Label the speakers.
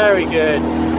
Speaker 1: very good.